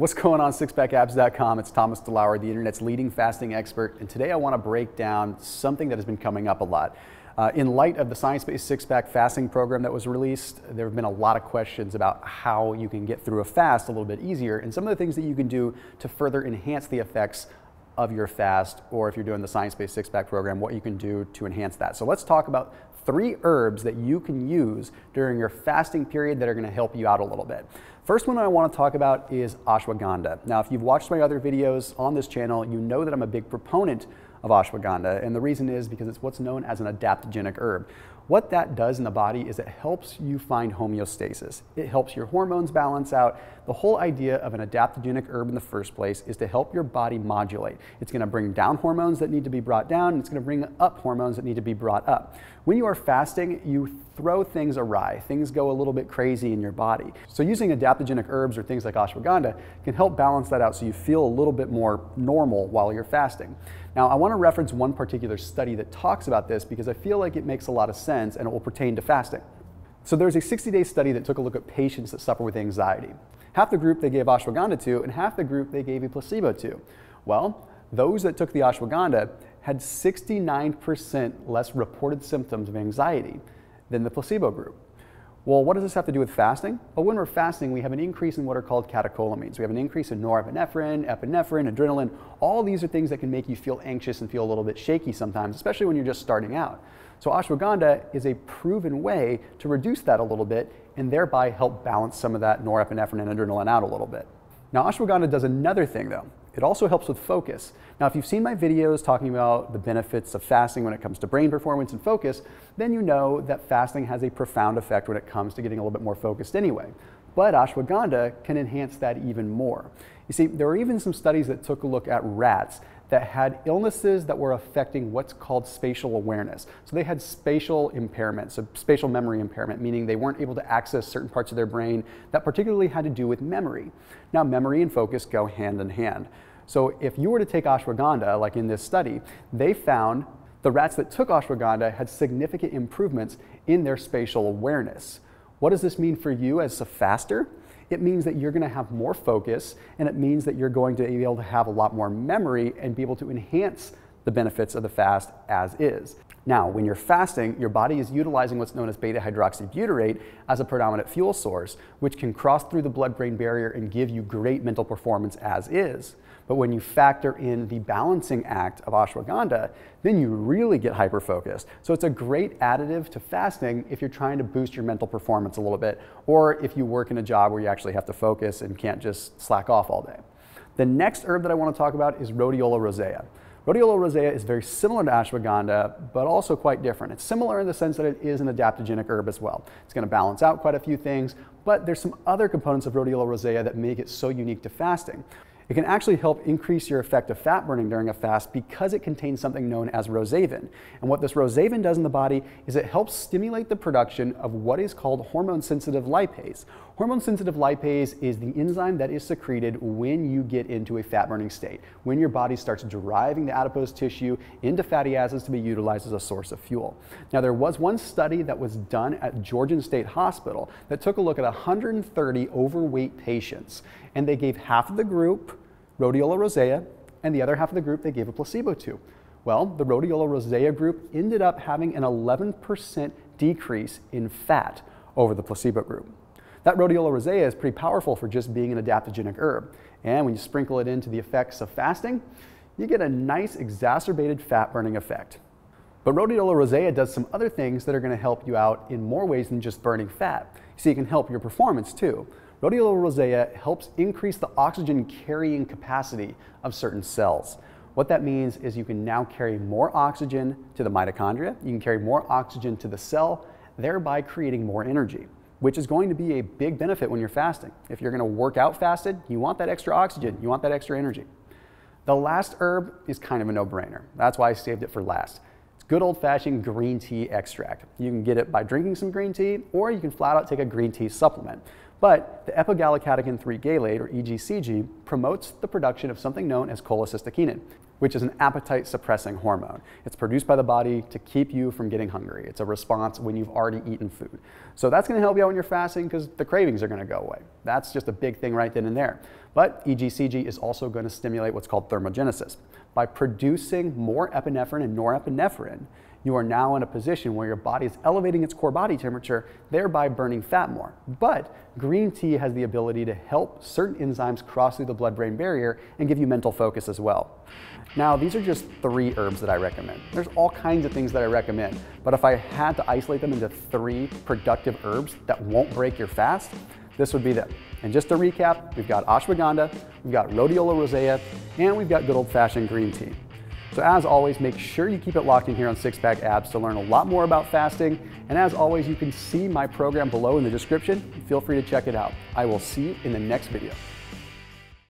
What's going on, sixpackabs.com? It's Thomas DeLauer, the internet's leading fasting expert, and today I want to break down something that has been coming up a lot. Uh, in light of the Science Based Six Pack Fasting Program that was released, there have been a lot of questions about how you can get through a fast a little bit easier and some of the things that you can do to further enhance the effects of your fast, or if you're doing the Science Based Six Pack Program, what you can do to enhance that. So let's talk about three herbs that you can use during your fasting period that are going to help you out a little bit. First one I want to talk about is ashwagandha. Now, if you've watched my other videos on this channel, you know that I'm a big proponent of ashwagandha, and the reason is because it's what's known as an adaptogenic herb. What that does in the body is it helps you find homeostasis. It helps your hormones balance out. The whole idea of an adaptogenic herb in the first place is to help your body modulate. It's going to bring down hormones that need to be brought down, and it's going to bring up hormones that need to be brought up. When you are fasting, you throw things awry. Things go a little bit crazy in your body. So using adaptogenic herbs or things like ashwagandha can help balance that out so you feel a little bit more normal while you're fasting. Now, I want to reference one particular study that talks about this because I feel like it makes a lot of sense and it will pertain to fasting. So there's a 60-day study that took a look at patients that suffer with anxiety. Half the group they gave ashwagandha to and half the group they gave a placebo to. Well, those that took the ashwagandha had 69% less reported symptoms of anxiety than the placebo group. Well, what does this have to do with fasting? Well, when we're fasting, we have an increase in what are called catecholamines. We have an increase in norepinephrine, epinephrine, adrenaline. All these are things that can make you feel anxious and feel a little bit shaky sometimes, especially when you're just starting out. So ashwagandha is a proven way to reduce that a little bit and thereby help balance some of that norepinephrine and adrenaline out a little bit. Now, ashwagandha does another thing though. It also helps with focus. Now, if you've seen my videos talking about the benefits of fasting when it comes to brain performance and focus, then you know that fasting has a profound effect when it comes to getting a little bit more focused anyway. But ashwagandha can enhance that even more. You see, there are even some studies that took a look at rats that had illnesses that were affecting what's called spatial awareness. So they had spatial impairment, so spatial memory impairment, meaning they weren't able to access certain parts of their brain that particularly had to do with memory. Now, memory and focus go hand in hand. So if you were to take ashwagandha, like in this study, they found the rats that took ashwagandha had significant improvements in their spatial awareness. What does this mean for you as a faster? It means that you're going to have more focus and it means that you're going to be able to have a lot more memory and be able to enhance the benefits of the fast as is. Now, when you're fasting, your body is utilizing what's known as beta hydroxybutyrate as a predominant fuel source, which can cross through the blood brain barrier and give you great mental performance as is. But when you factor in the balancing act of ashwagandha, then you really get hyper focused. So it's a great additive to fasting if you're trying to boost your mental performance a little bit, or if you work in a job where you actually have to focus and can't just slack off all day. The next herb that I want to talk about is Rhodiola rosea. Rhodiola rosea is very similar to ashwagandha, but also quite different. It's similar in the sense that it is an adaptogenic herb as well. It's going to balance out quite a few things, but there's some other components of Rhodiola rosea that make it so unique to fasting. It can actually help increase your effect of fat burning during a fast because it contains something known as rosavin. And what this rosavin does in the body is it helps stimulate the production of what is called hormone sensitive lipase. Hormone sensitive lipase is the enzyme that is secreted when you get into a fat burning state, when your body starts driving the adipose tissue into fatty acids to be utilized as a source of fuel. Now, there was one study that was done at Georgian State Hospital that took a look at 130 overweight patients, and they gave half of the group rhodiola rosea, and the other half of the group they gave a placebo to. Well, the rhodiola rosea group ended up having an 11% decrease in fat over the placebo group. That rhodiola rosea is pretty powerful for just being an adaptogenic herb. And when you sprinkle it into the effects of fasting, you get a nice exacerbated fat burning effect. But rhodiola rosea does some other things that are going to help you out in more ways than just burning fat. See, it can help your performance too. Rhodiola rosea helps increase the oxygen carrying capacity of certain cells. What that means is you can now carry more oxygen to the mitochondria, you can carry more oxygen to the cell, thereby creating more energy, which is going to be a big benefit when you're fasting. If you're going to work out fasted, you want that extra oxygen, you want that extra energy. The last herb is kind of a no-brainer. That's why I saved it for last. It's good old-fashioned green tea extract. You can get it by drinking some green tea, or you can flat out take a green tea supplement. But the epigallocatechin 3 gallate, or EGCG, promotes the production of something known as cholecystokinin. which is an appetite suppressing hormone. It's produced by the body to keep you from getting hungry. It's a response when you've already eaten food. So that's going to help you out when you're fasting because the cravings are going to go away. That's just a big thing right then and there. But EGCG is also going to stimulate what's called thermogenesis. By producing more epinephrine and norepinephrine, you are now in a position where your body is elevating its core body temperature, thereby burning fat more. But green tea has the ability to help certain enzymes cross through the blood brain barrier and give you mental focus as well. Now, these are just three herbs that I recommend. There's all kinds of things that I recommend, but if I had to isolate them into three productive herbs that won't break your fast, this would be them. And just to recap, we've got ashwagandha, we've got rhodiola rosea, and we've got good old fashioned green tea. So as always, make sure you keep it locked in here on Six Pack Abs to learn a lot more about fasting. And as always, you can see my program below in the description. Feel free to check it out. I will see you in the next video.